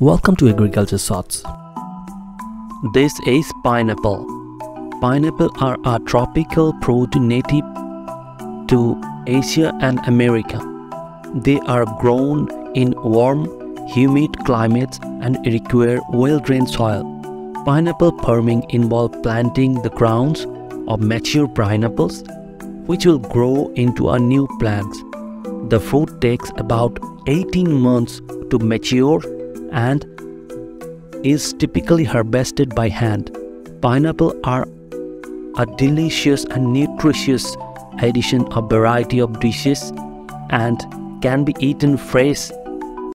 Welcome to Agriculture Shorts. This is pineapple. Pineapple are a tropical fruit native to Asia and America. They are grown in warm, humid climates and require well-drained soil. Pineapple farming involves planting the crowns of mature pineapples, which will grow into a new plant. The fruit takes about 18 months to mature and is typically harvested by hand. Pineapple are a delicious and nutritious addition of variety of dishes and can be eaten fresh